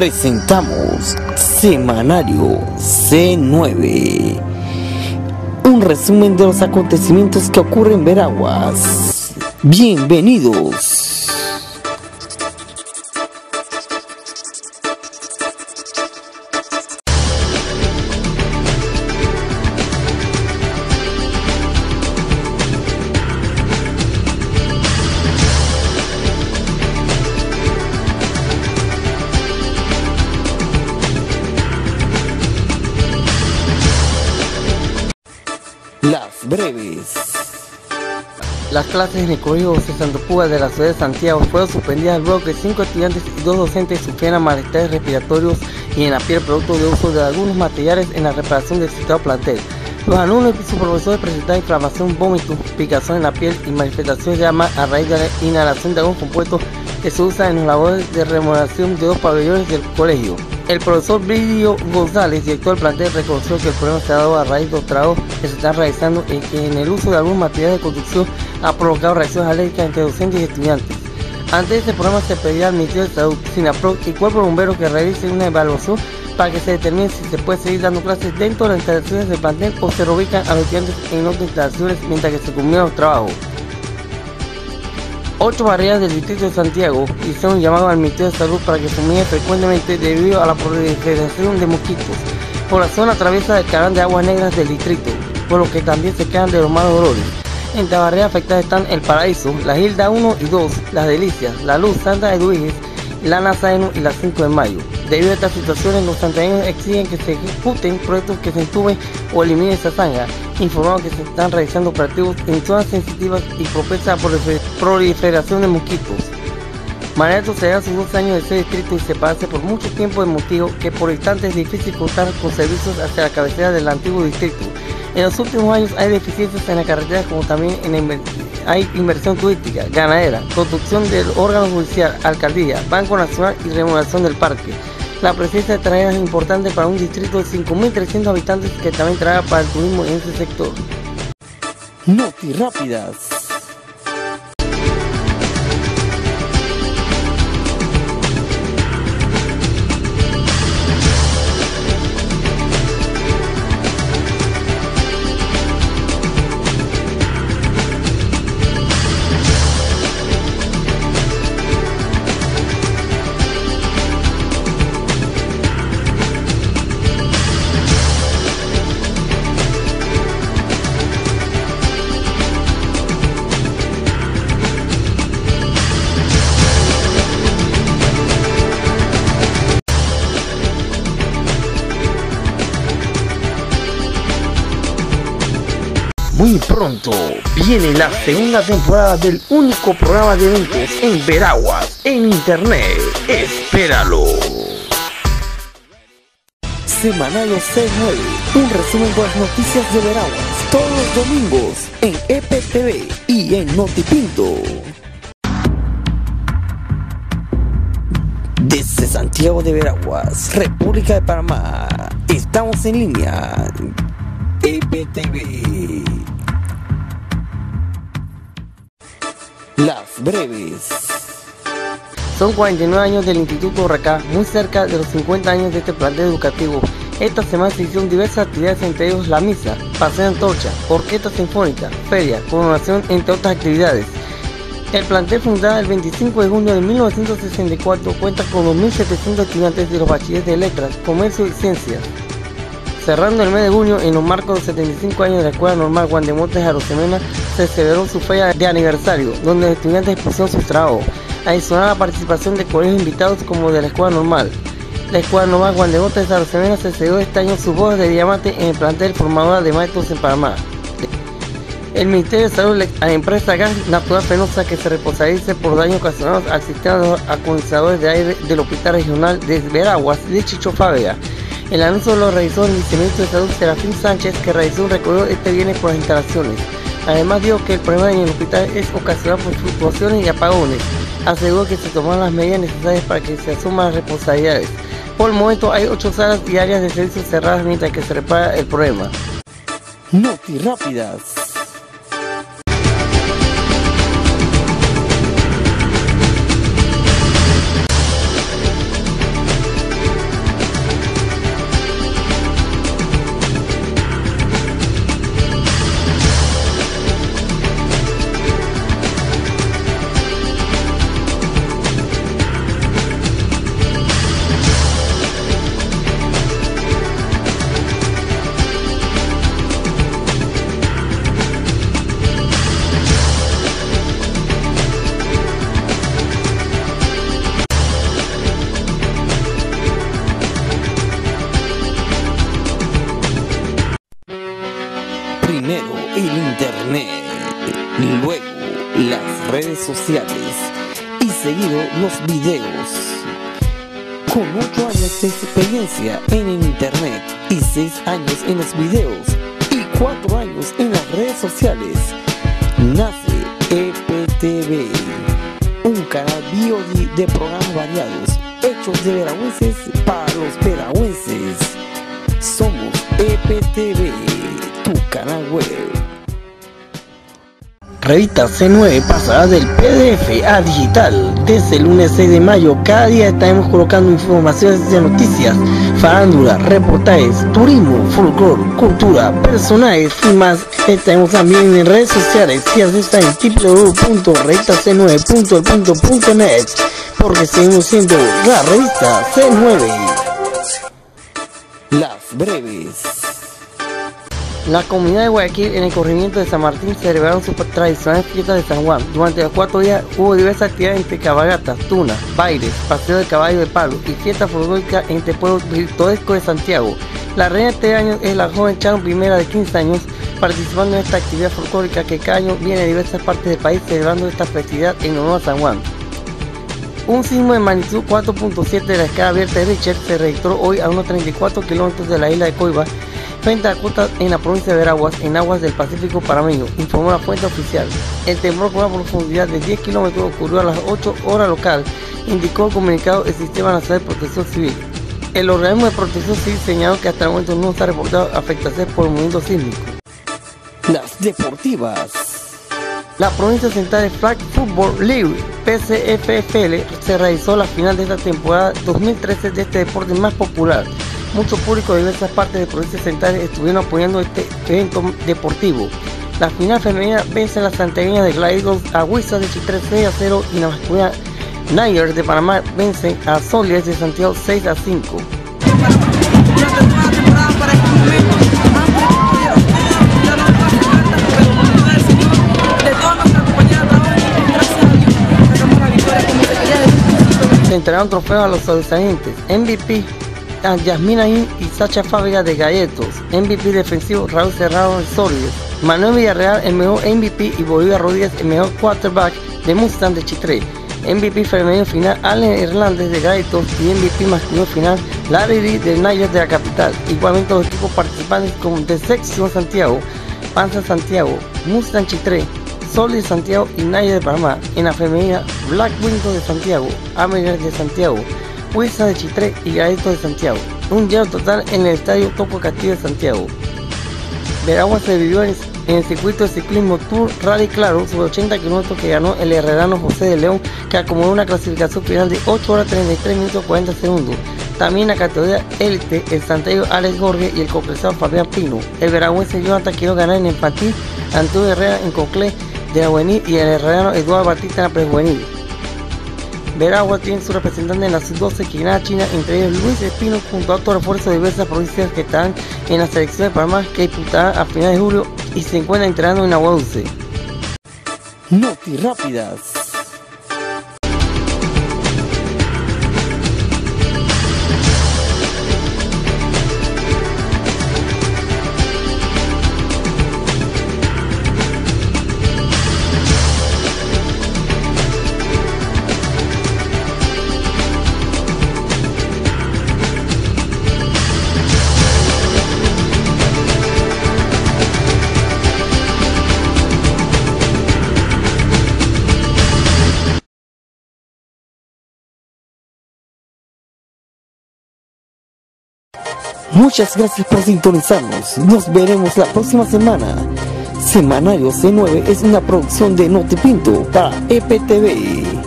presentamos Semanario C9. Un resumen de los acontecimientos que ocurren en Veraguas. Bienvenidos. Breves. Las clases en el Colegio José Santo Puga de la ciudad de Santiago fueron suspendidas luego que cinco estudiantes y dos docentes sufrieran malestares respiratorios y en la piel producto de uso de algunos materiales en la reparación del citado plantel. Los alumnos y sus profesores presentaron inflamación, vómitos, picazón en la piel y manifestaciones de a raíz de la inhalación de algunos compuestos que se usan en los labores de remodelación de dos pabellones del colegio. El profesor Bridio González, director del plantel, reconoció que el problema se ha dado a raíz de los que se están realizando y que en el uso de algunos materiales de construcción ha provocado reacciones alérgicas entre docentes y estudiantes. Ante este problema se pedirá al Ministerio de Salud, SINAPRO y Cuerpo de Bomberos que realicen una evaluación para que se determine si se puede seguir dando clases dentro de las instalaciones del plantel o se reubican a los estudiantes en otras instalaciones mientras que se culminan los trabajos. Ocho barriadas del distrito de Santiago hicieron llamado al Ministerio de Salud para que fumiguen frecuentemente debido a la proliferación de mosquitos. Por la zona atraviesa el canal de aguas negras del distrito, por lo que también se quedan de los malos olores. Entre las barriadas afectadas están El Paraíso, La Hilda 1 y 2, Las Delicias, La Luz, Santa Edwige, La Nazareno y la 5 de Mayo. Debido a estas situaciones, los santiagueños exigen que se ejecuten proyectos que se entuben o eliminen esa zanja, informaron que se están realizando operativos en zonas sensitivas y propensas a proliferación de mosquitos. Maneto se da sus dos años de ser distrito y separarse por mucho tiempo de motivo que por instante es difícil contar con servicios hacia la cabecera del antiguo distrito. En los últimos años hay deficiencias en la carretera como también en hay inversión turística, ganadera, construcción del órgano judicial, alcaldía, Banco Nacional y remodelación del parque. La presencia de traídas es importante para un distrito de 5.300 habitantes que también trae para el turismo en ese sector. Noti rápidas. Muy pronto viene la segunda temporada del único programa de eventos en Veraguas en internet. Espéralo. Semanario C9, un resumen de las noticias de Veraguas todos los domingos en EPTV y en Notipinto. Desde Santiago de Veraguas, República de Panamá, estamos en línea. EPTV. Las breves. Son 49 años del Instituto Urracá, muy cerca de los 50 años de este plantel educativo. Esta semana se hicieron diversas actividades, entre ellos la misa, paseo en torcha, orquesta sinfónica, feria, coronación, entre otras actividades. El plantel fundado el 25 de junio de 1964 cuenta con 2.700 estudiantes de los bachilleres de letras, comercio y ciencias. Cerrando el mes de junio, en los marcos de 75 años de la Escuela Normal Juan de Montes Arosemena, se celebró su feria de aniversario, donde los estudiantes expusieron sus trabajos, adicional la participación de colegios invitados como de la Escuela Normal. La Escuela Normal Juan de Montes Arosemena se celebró este año su boda de diamante en el plantel formadora de maestros en Panamá. El Ministerio de Salud a la empresa Gas Natural Fenosa que se responsabilice por daños ocasionados al sistema de acondicionadores de aire del Hospital Regional de Veraguas de Chicho Fábrega. El anuncio lo realizó el viceministro de Salud Serafín Sánchez, que realizó un recorrido este viernes por las instalaciones. Además dijo que el problema en el hospital es ocasionado por fluctuaciones y apagones. Aseguró que se tomaron las medidas necesarias para que se asuman las responsabilidades. Por el momento hay ocho salas áreas de servicio cerradas mientras que se repara el problema. Noti rápidas. el internet, luego las redes sociales y seguido los videos. Con 8 años de experiencia en internet y 6 años en los videos y 4 años en las redes sociales, nace EPTV, un canal bio de programas variados hechos de veragüenses para los veragüenses. Somos EPTV, tu canal web. Revista C9 pasará del PDF a digital. Desde el lunes 6 de mayo, cada día estaremos colocando informaciones de noticias, farándula, reportajes, turismo, folclore, cultura, personajes y más. Estaremos también en redes sociales y está en www.revistac9.net porque seguimos siendo la revista C9. Las breves. La comunidad de Guayaquil en el corrimiento de San Martín celebraron su tradicional fiesta de San Juan. Durante los cuatro días hubo diversas actividades entre cabalgatas, tunas, bailes, paseo de caballo de palo y fiesta folclórica entre pueblos pintorescos de Santiago. La reina de este año es la joven Charo Primera de 15 años, participando en esta actividad folclórica que cada año viene de diversas partes del país celebrando esta festividad en honor a San Juan. Un sismo de magnitud 4.7 de la escala abierta de Richard se registró hoy a unos 34 kilómetros de la isla de Coiba, frente a la en la provincia de Veraguas, en aguas del Pacífico Parameño, informó la fuente oficial. El temblor con una profundidad de 10 kilómetros ocurrió a las 8 horas local, indicó el comunicado del Sistema Nacional de Protección Civil. El organismo de protección civil señaló que hasta el momento no se ha reportado afectación por el movimiento sísmico. Las deportivas. La provincia central de Flag Football League, PCFFL, se realizó la final de esta temporada 2013 de este deporte más popular. Mucho público de diversas partes de provincias centrales estuvieron apoyando este evento deportivo. La final femenina vence a las santiagueñas de Gladiadores a Huiza de Chitre 6 a 0 y la masculina Niners de Panamá vencen a Solides de Santiago 6 a 5. se entregaron trofeos a los sobresalientes. MVP a Yasmina y Sacha Fábrica de Galletos. MVP defensivo Raúl Cerrado de Sólidos. Manuel Villarreal el mejor MVP y Bolívar Rodríguez el mejor quarterback de Mustang de Chitré. MVP femenino final Allen Hernández de Galletos y MVP masculino final Larry D de Nayas de la capital. Igualmente los equipos participantes como de Sección Santiago, Panza Santiago, Mustang Chitré, Sol de Santiago y Naya de Panamá. En la femenina, Black Window de Santiago, Amelia de Santiago, Huesa de Chitré y Gaeto de Santiago. Un lleno total en el estadio Topo Castillo de Santiago. Veragua se vivió en, el circuito de ciclismo Tour Rally Claro sobre 80 kilómetros que ganó el herrerano José de León, que acomodó una clasificación final de 8 horas 33 minutos 40 segundos. También la categoría élite, el Santiago Alex Jorge y el coclesado Fabián Pino. El veragüense Jonathan quiero ganar en infantil, Antonio Herrera en Coclé de la y el herrero Eduardo Batista en la prejuvenil. Veragua tiene su representante en la sub-12 Quinada China, entre ellos Luis Espino, junto a otros refuerzos de diversas provincias que están en la selección de Panamá que disputará a finales de julio y se encuentran entrenando en Agua Dulce. Noti Rápidas. Muchas gracias por sintonizarnos. Nos veremos la próxima semana. Semanario C9 es una producción de Notipinto para EPTV.